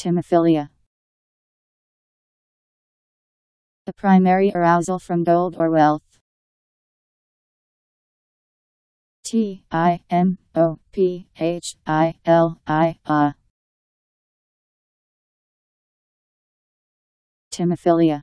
Timophilia. A primary arousal from gold or wealth. T I M O P H I L I A. Timophilia.